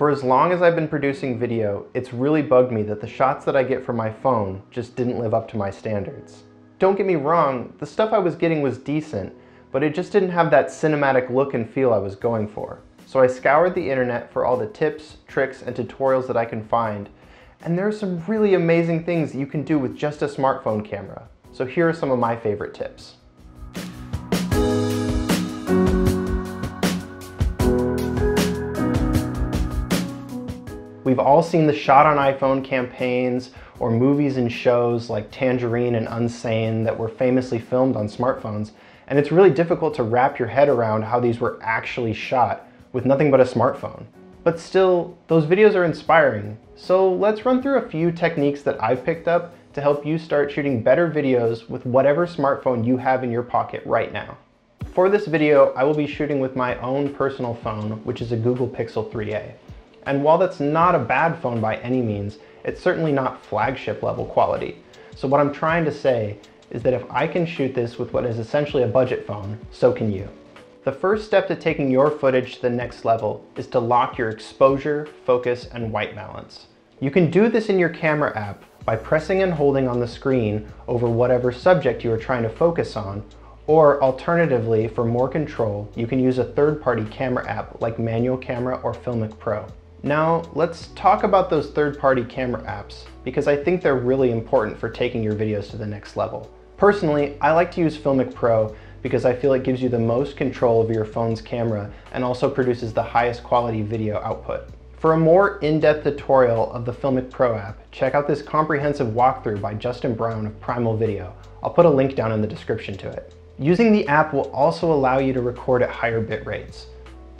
For as long as I've been producing video, it's really bugged me that the shots that I get from my phone just didn't live up to my standards. Don't get me wrong, the stuff I was getting was decent, but it just didn't have that cinematic look and feel I was going for. So I scoured the internet for all the tips, tricks, and tutorials that I can find, and there are some really amazing things you can do with just a smartphone camera. So here are some of my favorite tips. We've all seen the shot on iPhone campaigns or movies and shows like Tangerine and Unsane that were famously filmed on smartphones, and it's really difficult to wrap your head around how these were actually shot with nothing but a smartphone. But still, those videos are inspiring, so let's run through a few techniques that I've picked up to help you start shooting better videos with whatever smartphone you have in your pocket right now. For this video, I will be shooting with my own personal phone, which is a Google Pixel 3a. And while that's not a bad phone by any means, it's certainly not flagship level quality. So what I'm trying to say is that if I can shoot this with what is essentially a budget phone, so can you. The first step to taking your footage to the next level is to lock your exposure, focus, and white balance. You can do this in your camera app by pressing and holding on the screen over whatever subject you are trying to focus on, or alternatively, for more control, you can use a third-party camera app like Manual Camera or Filmic Pro. Now, let's talk about those third-party camera apps because I think they're really important for taking your videos to the next level. Personally, I like to use Filmic Pro because I feel it gives you the most control over your phone's camera and also produces the highest quality video output. For a more in-depth tutorial of the Filmic Pro app, check out this comprehensive walkthrough by Justin Brown of Primal Video. I'll put a link down in the description to it. Using the app will also allow you to record at higher bit rates.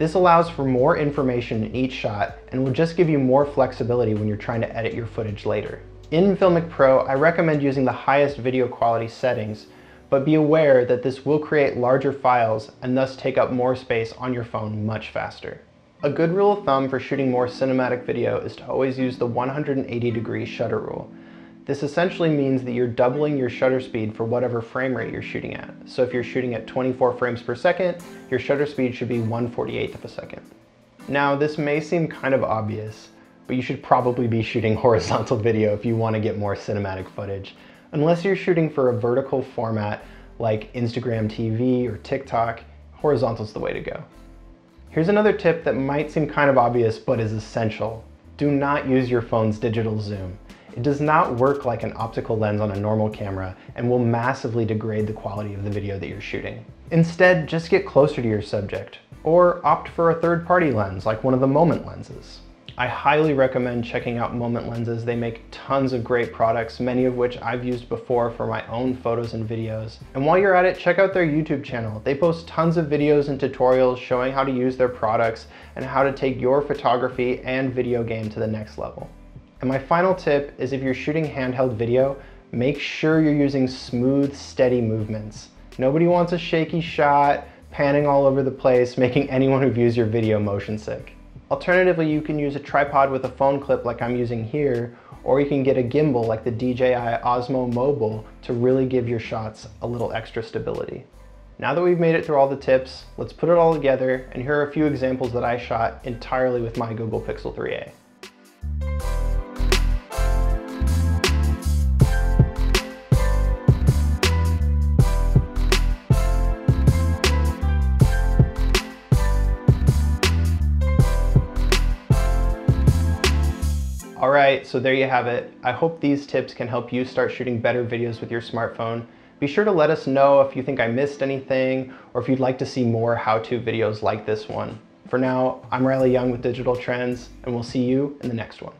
This allows for more information in each shot and will just give you more flexibility when you're trying to edit your footage later. In Filmic Pro, I recommend using the highest video quality settings, but be aware that this will create larger files and thus take up more space on your phone much faster. A good rule of thumb for shooting more cinematic video is to always use the 180 degree shutter rule. This essentially means that you're doubling your shutter speed for whatever frame rate you're shooting at. So if you're shooting at 24 frames per second, your shutter speed should be 148th of a second. Now this may seem kind of obvious, but you should probably be shooting horizontal video if you want to get more cinematic footage. Unless you're shooting for a vertical format like Instagram TV or TikTok, horizontal's the way to go. Here's another tip that might seem kind of obvious but is essential. Do not use your phone's digital zoom. It does not work like an optical lens on a normal camera and will massively degrade the quality of the video that you're shooting. Instead, just get closer to your subject, or opt for a third-party lens like one of the Moment lenses. I highly recommend checking out Moment lenses. They make tons of great products, many of which I've used before for my own photos and videos. And while you're at it, check out their YouTube channel. They post tons of videos and tutorials showing how to use their products and how to take your photography and video game to the next level. And my final tip is if you're shooting handheld video, make sure you're using smooth, steady movements. Nobody wants a shaky shot, panning all over the place, making anyone who views your video motion sick. Alternatively, you can use a tripod with a phone clip like I'm using here, or you can get a gimbal like the DJI Osmo Mobile to really give your shots a little extra stability. Now that we've made it through all the tips, let's put it all together and here are a few examples that I shot entirely with my Google Pixel 3a. Right, so there you have it. I hope these tips can help you start shooting better videos with your smartphone. Be sure to let us know if you think I missed anything or if you'd like to see more how-to videos like this one. For now, I'm Riley Young with Digital Trends, and we'll see you in the next one.